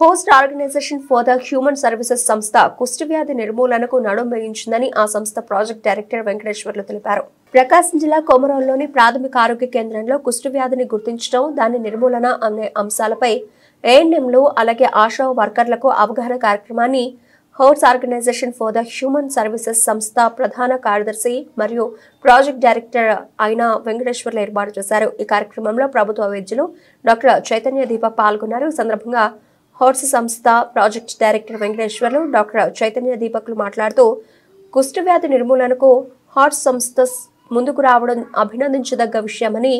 Host organization for the human services సంస్థ కుష్ఠవ్యాధి నిర్మూలనకు నడుం వేయించిందని ఆ సంస్థ ప్రాజెక్ట్ డైరెక్టర్ వెంకటేశ్వర్లు తెలిపారు. ప్రకాశం జిల్లా కొమరంలోని ప్రాథమిక ఆరోగ్య కేంద్రంలో కుష్ఠవ్యాధిని గుర్తించడం దాని నిర్మూలన అనే అంశాలపై ఏఎన్ఎంలు అలాగే ఆశా వర్కర్లకు అవగాహన కార్యక్రమాన్ని horse organization for the human services సంస్థ ప్రధాన కార్యదర్శి మరియు ప్రాజెక్ట్ డైరెక్టర్ అయిన వెంకటేశ్వర్లు ఏర్పాటు చేశారు. ఈ కార్యక్రమంలో ప్రభుత్వ వైద్యులు డాక్టర్ చైతన్య దీప పాల్గొన్నారు. ఈ సందర్భంగా హోర్స్ సంస్థ project director Venkateswarlu doctor Chaitanya దీపక్లు మాట్లాడుతూ కుష్ఠవ్యాధి నిర్మూలనకు హార్ట్స్ సంస్థ ముందుకు రావడం అభినందించదగ్గ విషయమని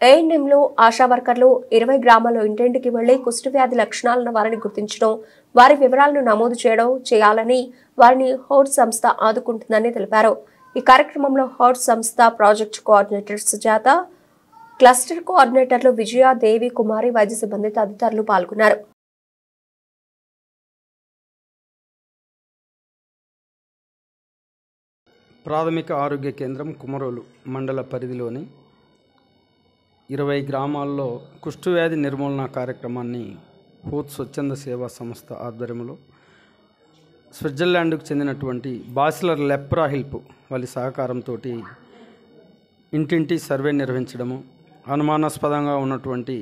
ఏఎన్ఎంలో ఆశా వర్కర్లు ఇరవై గ్రామాల్లో ఇంటింటికి వెళ్ళి కుష్ఠవ్యాధి లక్షణాలను వారిని గుర్తించడం వారి వివరాలను నమోదు చేయడం చేయాలని వారిని హోర్ట్ సంస్థ ఆదుకుంటుందని తెలిపారు. ఈ కార్యక్రమంలో హోర్ట్ సంస్థ ప్రాజెక్ట్ కోఆర్డినేటర్ సుజాత క్లస్టర్ కోఆర్డినేటర్లు విజయ దేవి కుమారి వైద్య సిబ్బంది తదితరులు పాల్గొన్నారు. ప్రాథమిక ఆరోగ్య కేంద్రం కుమరోలు మండల పరిధిలోని ఇరవై గ్రామాల్లో కుష్ఠవ్యాధి నిర్మూలన కార్యక్రమాన్ని హూత్ స్వచ్ఛంద సేవా సంస్థ ఆధ్వర్యంలో స్విట్జర్లాండ్కు చెందినటువంటి బాసిలర్ లెప్రా హిల్ప్ వాళ్ళ సహకారంతో ఇంటింటి సర్వే నిర్వహించడము అనుమానాస్పదంగా ఉన్నటువంటి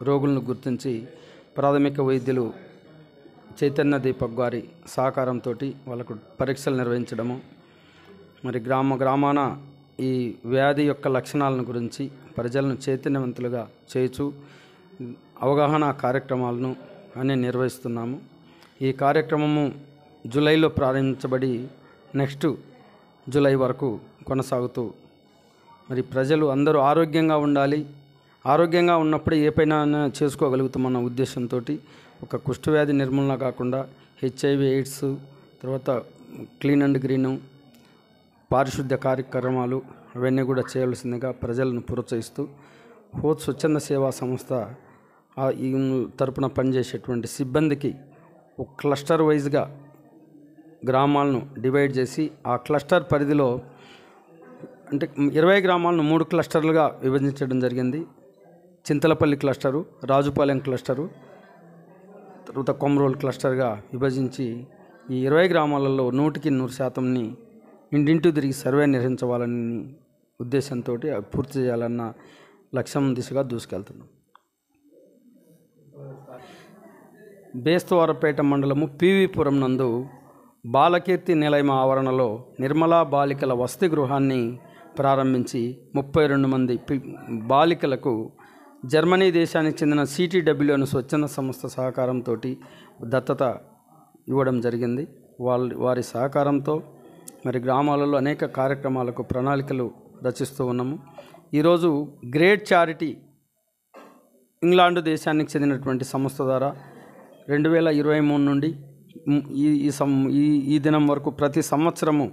రోగులను గుర్తించి ప్రాథమిక వైద్యులు చైతన్య దీపక్ గారి సహకారంతో వాళ్ళకు పరీక్షలు నిర్వహించడము మరి గ్రామ గ్రామాన ఈ వ్యాధి యొక్క లక్షణాలను గురించి ప్రజలను చైతన్యవంతులుగా చేయచు అవగాహన కార్యక్రమాలను అనే నిర్వహిస్తున్నాము. ఈ కార్యక్రమము జూలైలో ప్రారంభించబడి నెక్స్ట్ జూలై వరకు కొనసాగుతూ మరి ప్రజలు అందరూ ఆరోగ్యంగా ఉండాలి. ఆరోగ్యంగా ఉన్నప్పుడే ఏ పైన చేసుకోగలుగుతామన్న ఉద్దేశంతో ఒక కుష్ఠవ్యాధి నిర్మూలన కాకుండా హెచ్ఐవి ఎయిడ్స్ తర్వాత క్లీన్ అండ్ గ్రీను పారిశుద్ధ్య కార్యక్రమాలు అవన్నీ కూడా చేయవలసిందిగా ప్రజలను ప్రోత్సహిస్తూ హోత్ స్వచ్ఛంద సేవా సంస్థ ఈ తరపున పనిచేసేటువంటి సిబ్బందికి ఒక క్లస్టర్ వైజ్గా గ్రామాలను డివైడ్ చేసి ఆ క్లస్టర్ పరిధిలో అంటే ఇరవై గ్రామాలను మూడు క్లస్టర్లుగా విభజించడం జరిగింది. చింతలపల్లి క్లస్టరు రాజుపాలెం క్లస్టరు తర్వాత కొమరోల్ క్లస్టర్గా విభజించి ఈ ఇరవై గ్రామాలలో నూటికి నూరు శాతంని ఇంటింటూ తిరిగి సర్వే నిర్వహించవాలని ఉద్దేశంతో పూర్తి చేయాలన్న లక్ష్యం దిశగా దూసుకెళ్తున్నాం. బేస్తవారపేట మండలము పీవీపురం నందు బాలకీర్తి నిలయం ఆవరణలో నిర్మలా బాలికల వసతి గృహాన్ని ప్రారంభించి ముప్పై రెండు మంది పి- బాలికలకు జర్మనీ దేశానికి చెందిన సిటీడబ్ల్యూ అనే స్వచ్ఛంద సంస్థ సహకారంతో దత్తత ఇవ్వడం జరిగింది. వాళ్ళ వారి సహకారంతో మరి గ్రామాలలో అనేక కార్యక్రమాలకు ప్రణాళికలు రచిస్తూ ఉన్నాము. ఈరోజు గ్రేట్ చారిటీ ఇంగ్లాండ్ దేశానికి చెందినటువంటి సంస్థ ద్వారా రెండు వేల ఇరవై మూడు నుండి ఈ ఈ సం ఈ ఈ దినం వరకు ప్రతి సంవత్సరము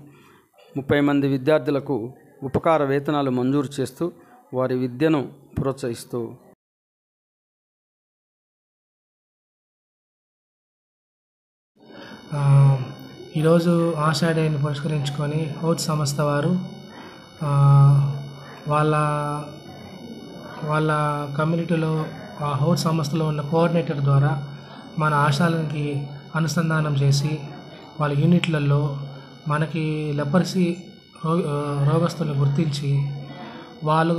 ముప్పై మంది విద్యార్థులకు ఉపకార వేతనాలు మంజూరు చేస్తూ వారి విద్యను ప్రోత్సహిస్తూ ఈరోజు ఆషా డేని పురస్కరించుకొని హౌత్ సంస్థ వారు వాళ్ళ వాళ్ళ కమ్యూనిటీలో ఆ హౌత్ సంస్థలో ఉన్న కోఆర్డినేటర్ ద్వారా మన ఆశాలకి అనుసంధానం చేసి వాళ్ళ యూనిట్లలో మనకి లెపర్సీ రో రోగస్తులను గుర్తించి వాళ్ళు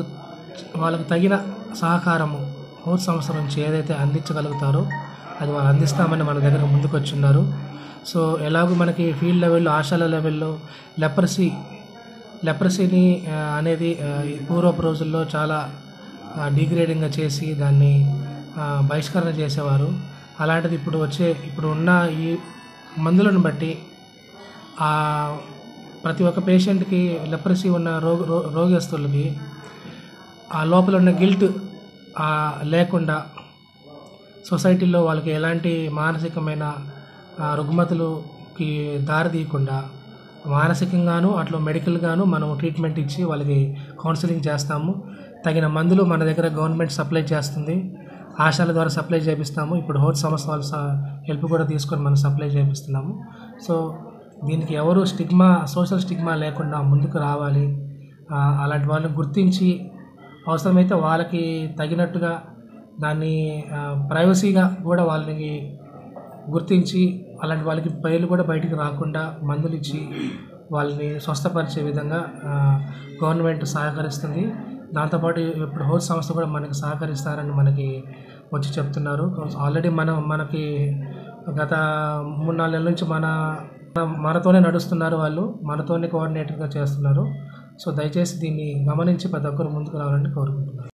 వాళ్ళకు తగిన సహకారము హౌత్ సంస్థ నుంచి ఏదైతే అందించగలుగుతారో అది వాళ్ళు అందిస్తామని మన దగ్గర ముందుకు వచ్చిన్నారు. సో ఎలాగో మనకి ఫీల్డ్ లెవెల్లో ఆశాల లెవెల్లో లెపర్సీ లెప్రసీని అనేది పూర్వపు రోజుల్లో చాలా డిగ్రేడింగ్గా చేసి దాన్ని బహిష్కరణ చేసేవారు. అలాంటిది ఇప్పుడు వచ్చే ఇప్పుడు ఉన్న ఈ మందులను బట్టి ప్రతి ఒక్క పేషెంట్కి లెప్రసీ ఉన్న రోగ రో- రోగస్తులకి ఆ లోపల ఉన్న గిల్ట్ లేకుండా సొసైటీలో వాళ్ళకి ఎలాంటి మానసికమైన రుగ్మతలుకి దారి తీయకుండా మానసికంగాను అట్లా మెడికల్గాను మనం ట్రీట్మెంట్ ఇచ్చి వాళ్ళకి కౌన్సిలింగ్ చేస్తాము. తగిన మందులు మన దగ్గర గవర్నమెంట్ సప్లై చేస్తుంది. ఆశాల ద్వారా సప్లై చేపిస్తాము. ఇప్పుడు హోట్ సంస్థ వాళ్ళ హెల్ప్ కూడా తీసుకొని మనం సప్లై చేపిస్తున్నాము. సో దీనికి ఎవరు స్టిగ్మా సోషల్ స్టిగ్మా లేకుండా ముందుకు రావాలి. అలాంటి వాళ్ళని గుర్తించి అవసరమైతే వాళ్ళకి తగినట్టుగా దాన్ని ప్రైవసీగా కూడా వాళ్ళకి గుర్తించి అలాంటి వాళ్ళకి పేర్లు కూడా బయటికి రాకుండా మందులు ఇచ్చి వాళ్ళని స్వస్థపరిచే విధంగా గవర్నమెంట్ సహకరిస్తుంది. దాంతోపాటు ఇప్పుడు హోల్ సంస్థ కూడా మనకి సహకరిస్తారని మనకి వచ్చి చెప్తున్నారు. ఆల్రెడీ మనం మనకి గత మూడు నాలుగు నెలల నుంచి మన మనతోనే నడుస్తున్నారు వాళ్ళు. మనతోనే కోఆర్డినేటర్గా చేస్తున్నారు. సో దయచేసి దీన్ని గమనించి ప్రతి ఒక్కరు ముందుకు రావాలని కోరుకుంటున్నాను.